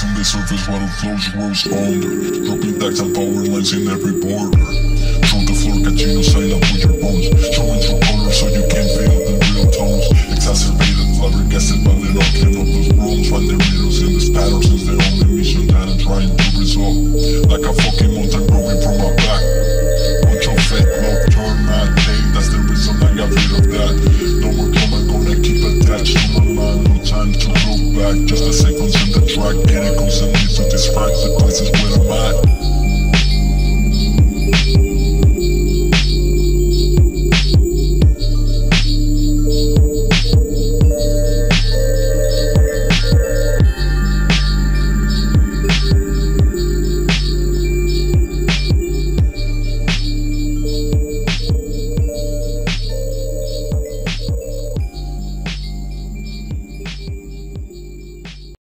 Cracks the surface while the flows grow stronger Dropping tax and power lines in every border. Through the floor, catching sign up with your bones. Showing true colors so you can feel the real tones. Exacerbated, flabbergasted by the knocking of those rooms Find the riddles in this pattern, since the only mission that I'm trying to resolve. Like a fucking mountain growing from my back. Bunch of fake love, turn my day. That's the reason I got rid of that. No more the drug, get it, goes and leaves with the places where I'm